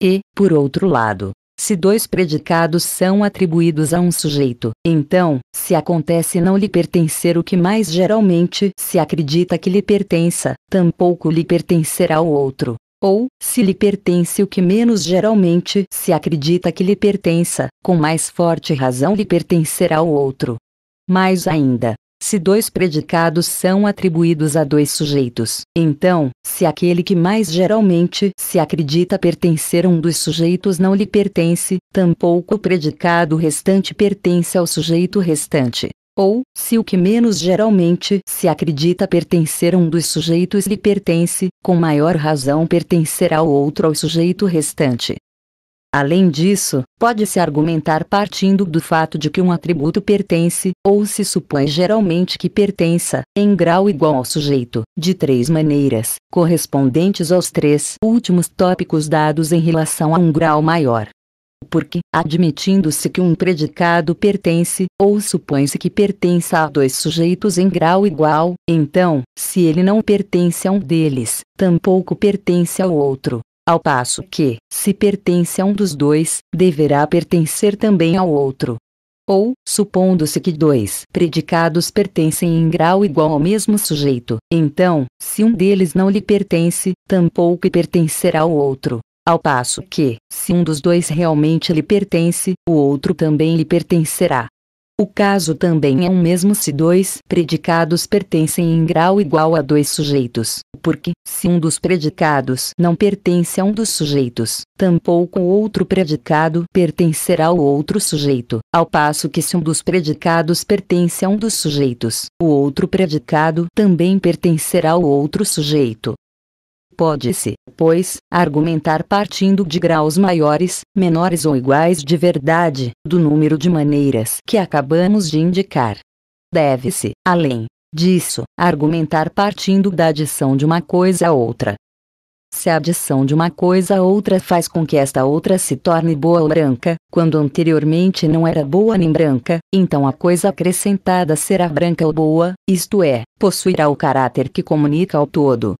Speaker 1: E, por outro lado, se dois predicados são atribuídos a um sujeito, então, se acontece não lhe pertencer o que mais geralmente se acredita que lhe pertença, tampouco lhe pertencerá ao outro. Ou, se lhe pertence o que menos geralmente se acredita que lhe pertença, com mais forte razão lhe pertencerá ao outro. Mais ainda, se dois predicados são atribuídos a dois sujeitos, então, se aquele que mais geralmente se acredita pertencer a um dos sujeitos não lhe pertence, tampouco o predicado restante pertence ao sujeito restante. Ou, se o que menos geralmente se acredita pertencer a um dos sujeitos lhe pertence, com maior razão pertencerá ao outro ao sujeito restante. Além disso, pode-se argumentar partindo do fato de que um atributo pertence, ou se supõe geralmente que pertença, em grau igual ao sujeito, de três maneiras, correspondentes aos três últimos tópicos dados em relação a um grau maior. Porque, admitindo-se que um predicado pertence, ou supõe-se que pertença a dois sujeitos em grau igual, então, se ele não pertence a um deles, tampouco pertence ao outro ao passo que, se pertence a um dos dois, deverá pertencer também ao outro. Ou, supondo-se que dois predicados pertencem em grau igual ao mesmo sujeito, então, se um deles não lhe pertence, tampouco pertencerá ao outro. Ao passo que, se um dos dois realmente lhe pertence, o outro também lhe pertencerá. O caso também é um mesmo se dois predicados pertencem em grau igual a dois sujeitos, porque, se um dos predicados não pertence a um dos sujeitos, tampouco o outro predicado pertencerá ao outro sujeito, ao passo que se um dos predicados pertence a um dos sujeitos, o outro predicado também pertencerá ao outro sujeito. Pode-se, pois, argumentar partindo de graus maiores, menores ou iguais de verdade, do número de maneiras que acabamos de indicar. Deve-se, além disso, argumentar partindo da adição de uma coisa a outra. Se a adição de uma coisa a outra faz com que esta outra se torne boa ou branca, quando anteriormente não era boa nem branca, então a coisa acrescentada será branca ou boa, isto é, possuirá o caráter que comunica ao todo.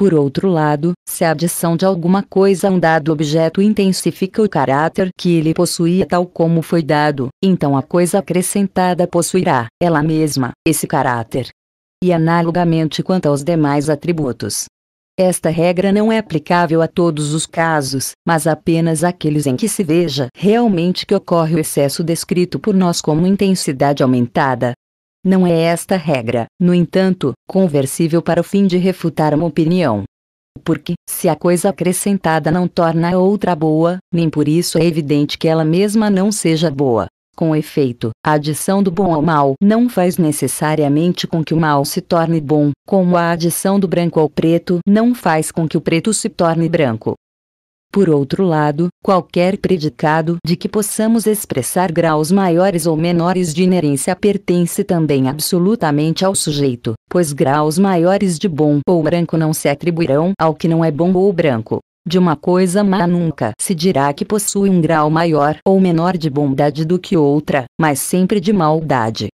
Speaker 1: Por outro lado, se a adição de alguma coisa a um dado objeto intensifica o caráter que ele possuía tal como foi dado, então a coisa acrescentada possuirá, ela mesma, esse caráter. E analogamente quanto aos demais atributos. Esta regra não é aplicável a todos os casos, mas apenas àqueles em que se veja realmente que ocorre o excesso descrito por nós como intensidade aumentada, não é esta regra, no entanto, conversível para o fim de refutar uma opinião. Porque, se a coisa acrescentada não torna a outra boa, nem por isso é evidente que ela mesma não seja boa. Com efeito, a adição do bom ao mal não faz necessariamente com que o mal se torne bom, como a adição do branco ao preto não faz com que o preto se torne branco. Por outro lado, qualquer predicado de que possamos expressar graus maiores ou menores de inerência pertence também absolutamente ao sujeito, pois graus maiores de bom ou branco não se atribuirão ao que não é bom ou branco. De uma coisa má nunca se dirá que possui um grau maior ou menor de bondade do que outra, mas sempre de maldade.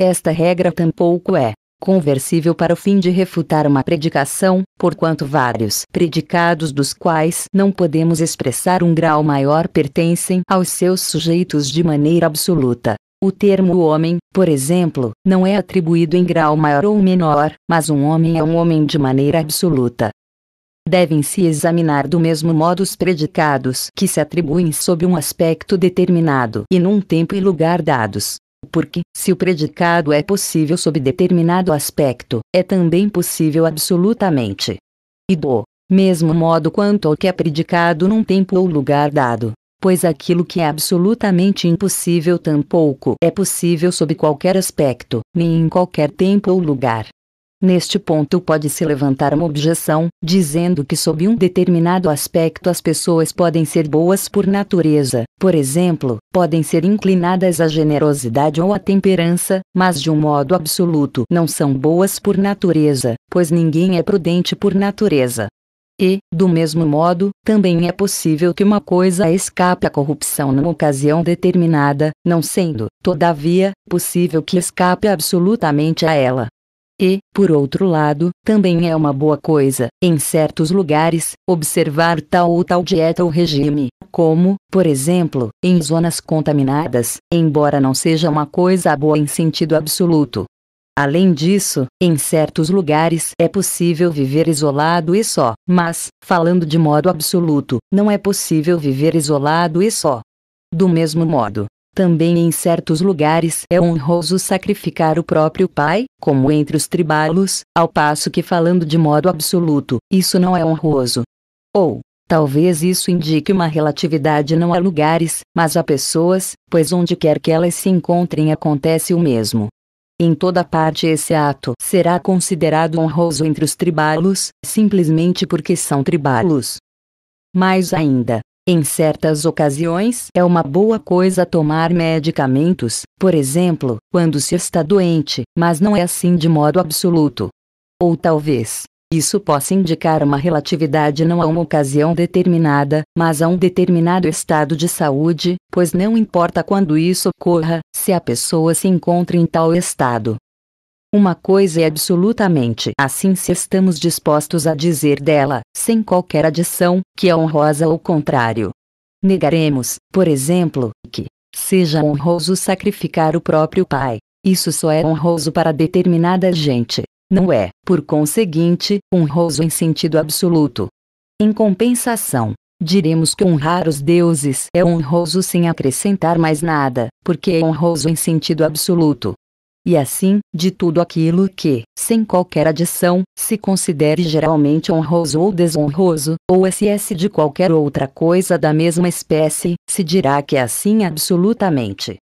Speaker 1: Esta regra tampouco é conversível para o fim de refutar uma predicação, porquanto vários predicados dos quais não podemos expressar um grau maior pertencem aos seus sujeitos de maneira absoluta. O termo homem, por exemplo, não é atribuído em grau maior ou menor, mas um homem é um homem de maneira absoluta. Devem-se examinar do mesmo modo os predicados que se atribuem sob um aspecto determinado e num tempo e lugar dados. Porque, se o predicado é possível sob determinado aspecto, é também possível absolutamente. E do mesmo modo quanto ao que é predicado num tempo ou lugar dado pois aquilo que é absolutamente impossível tampouco é possível sob qualquer aspecto, nem em qualquer tempo ou lugar. Neste ponto pode-se levantar uma objeção, dizendo que sob um determinado aspecto as pessoas podem ser boas por natureza, por exemplo, podem ser inclinadas à generosidade ou à temperança, mas de um modo absoluto não são boas por natureza, pois ninguém é prudente por natureza. E, do mesmo modo, também é possível que uma coisa escape à corrupção numa ocasião determinada, não sendo, todavia, possível que escape absolutamente a ela. E, por outro lado, também é uma boa coisa, em certos lugares, observar tal ou tal dieta ou regime, como, por exemplo, em zonas contaminadas, embora não seja uma coisa boa em sentido absoluto. Além disso, em certos lugares é possível viver isolado e só, mas, falando de modo absoluto, não é possível viver isolado e só. Do mesmo modo, também em certos lugares é honroso sacrificar o próprio pai, como entre os tribalos, ao passo que falando de modo absoluto, isso não é honroso. Ou, talvez isso indique uma relatividade não a lugares, mas a pessoas, pois onde quer que elas se encontrem acontece o mesmo. Em toda parte esse ato será considerado honroso entre os tribalos, simplesmente porque são tribalos. Mais ainda, em certas ocasiões é uma boa coisa tomar medicamentos, por exemplo, quando se está doente, mas não é assim de modo absoluto. Ou talvez, isso possa indicar uma relatividade não a uma ocasião determinada, mas a um determinado estado de saúde, pois não importa quando isso ocorra, se a pessoa se encontra em tal estado. Uma coisa é absolutamente assim se estamos dispostos a dizer dela, sem qualquer adição, que é honrosa ou contrário. Negaremos, por exemplo, que seja honroso sacrificar o próprio pai. Isso só é honroso para determinada gente não é, por conseguinte, honroso em sentido absoluto. Em compensação, diremos que honrar os deuses é honroso sem acrescentar mais nada, porque é honroso em sentido absoluto. E assim, de tudo aquilo que, sem qualquer adição, se considere geralmente honroso ou desonroso, ou SS de qualquer outra coisa da mesma espécie, se dirá que é assim absolutamente.